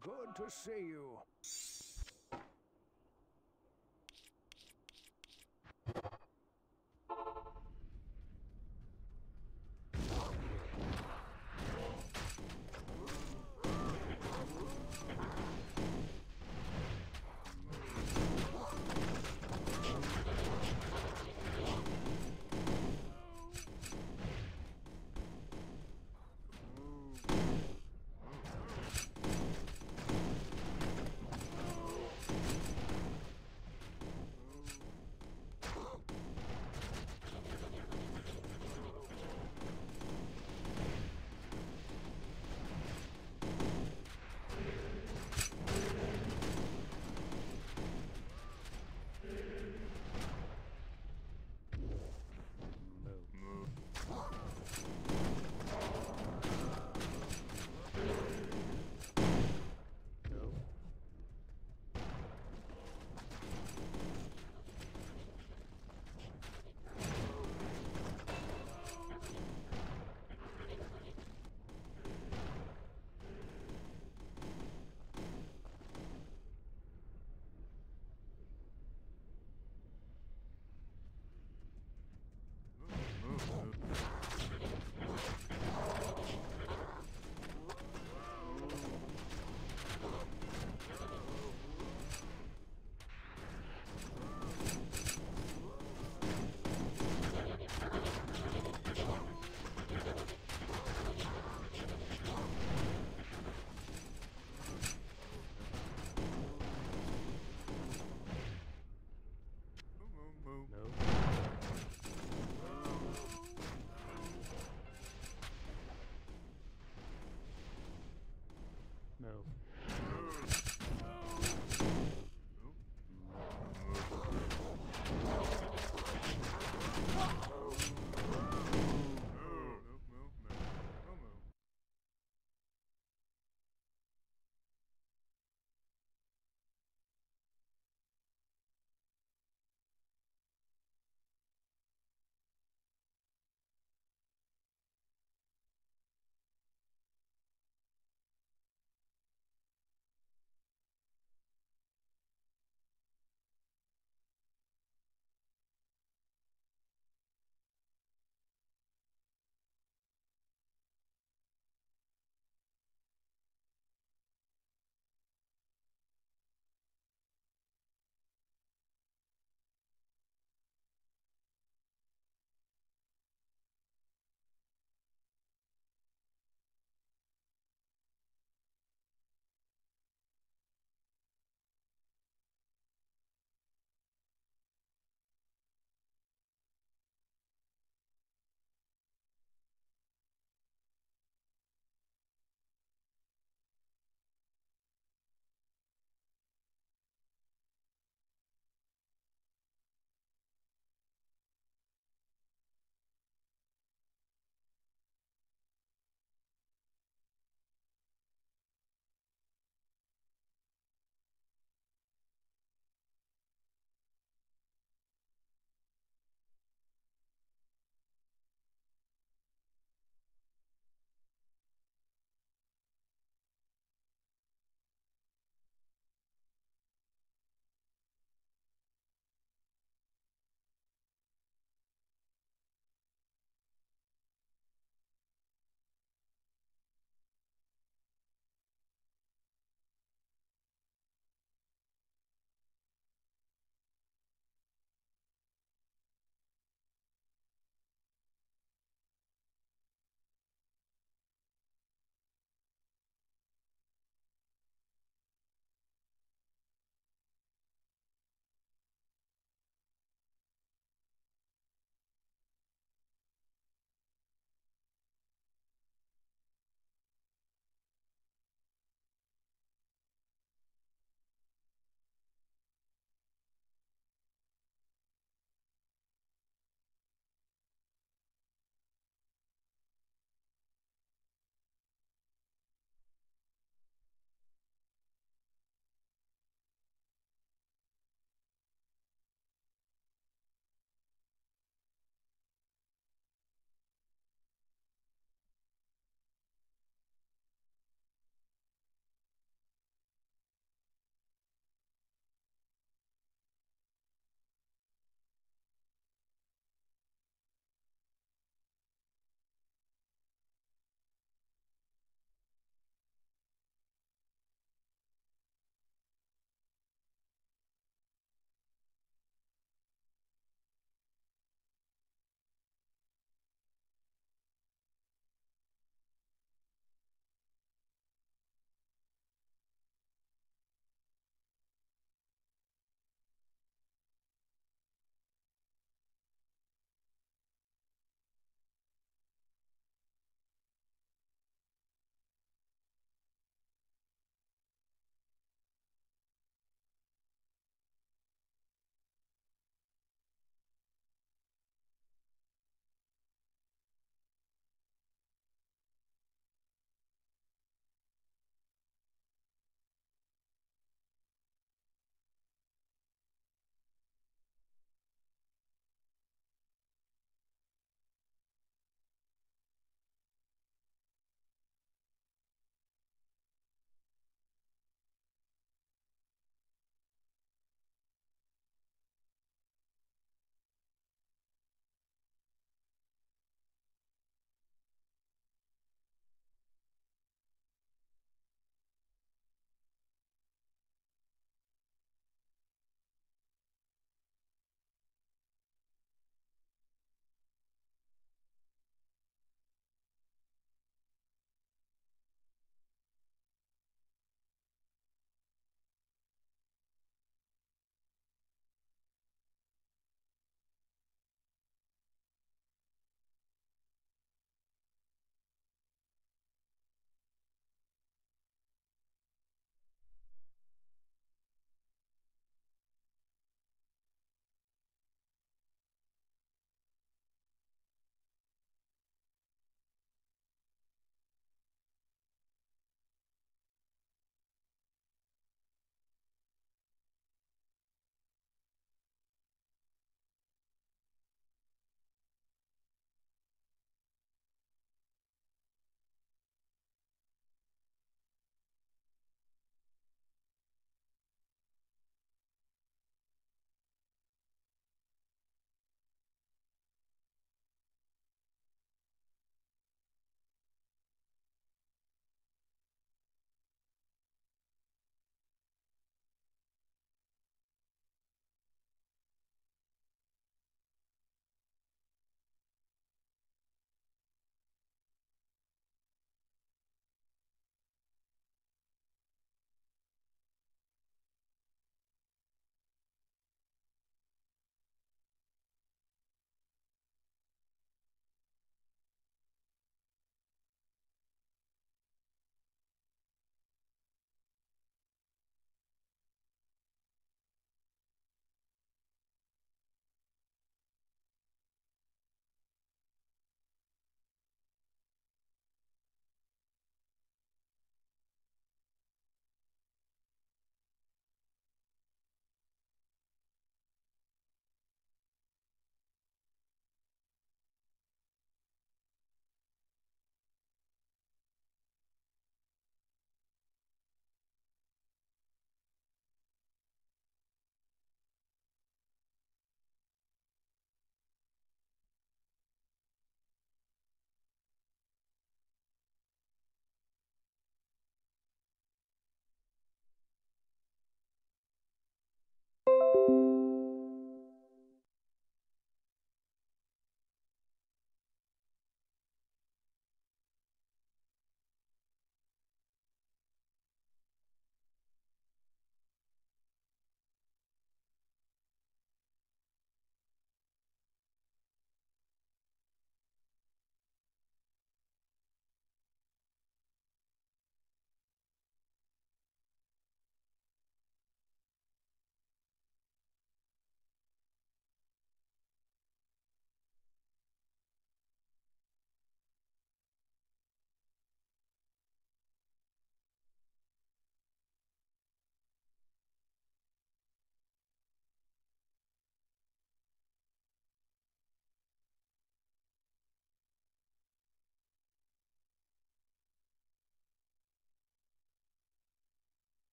Good to see you.